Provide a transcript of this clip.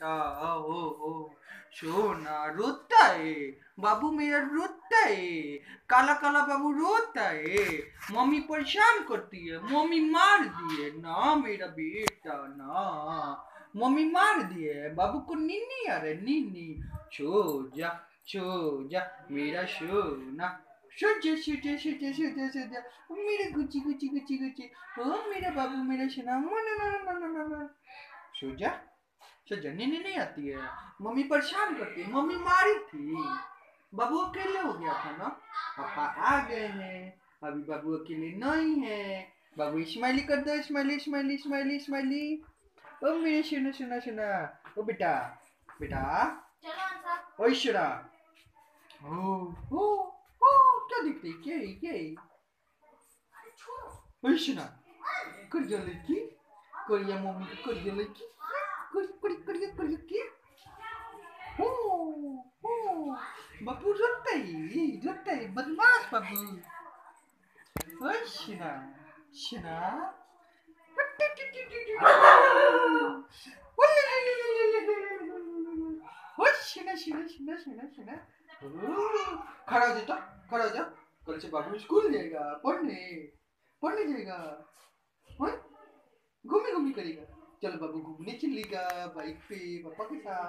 बेटा ओ हो सोना रोता है बाबू मेरा रोता है काला काला बाबू रोता है मम्मी परेशान करती है मम्मी मार दिए ना मेरा बेटा ना मम्मी मार दिए बाबू को नीनी आ रहा है नीनी सो जा सो जा मेरा सोना सो जा सो जा सो जा सो जा सो जा मेरा गुची गुची गुची गुची ओ मेरा बाबू मेरा सोना जा नीनी नहीं आती है मम्मी परेशान करती है मम्मी मारी थी। बाबू अकेले हो गया था ना? पापा आ गए हैं अभी बाबू अकेले नहीं है। बाबू स्माइली कर दो स्माइली स्माइली स्माइली स्माइली ओ मेरे सुना सुना सुना। ओ बेटा बेटा। ओ ईश्वरा। ओ ओ ओ क्या दिखते है? क्या है क्या है? छोड़ो। ओ ईश्वरा कर जा लड़की। करिया मम्मी को कर जा लड़की। बाबू रोता है रोता है बदमाश बाबू ओ ईश्वरा ईश्वरा शिना शिना शिना शिना शिना खड़ा हो जाता खड़ा हो जा कल से बाबू स्कूल जाएगा पढ़ने पढ़ने जाएगा? घूमी घूमी करेगा jal babu gubni cin liga baik sih, apa kita.